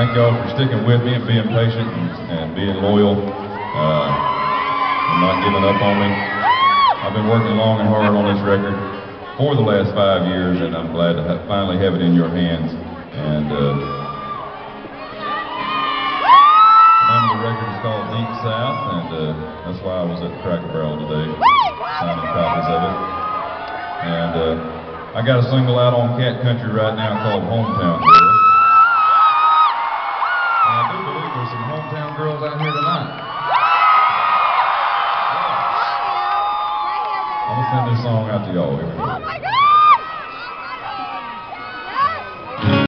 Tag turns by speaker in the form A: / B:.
A: thank y'all for sticking with me and being patient and, being loyal, uh, and not giving up on me. I've been working long and hard on this record for the last five years, and I'm glad to ha- finally have it in your hands. And uh, the name of the record is called Deep South, and uh, that's why I was at Cracker Barrel today, signing copies of it. And uh, I got a single out on Cat Country right now called Hometown Girl. Hometown girls out here tonight. I'm gonna send this song out to y'all. Here we go.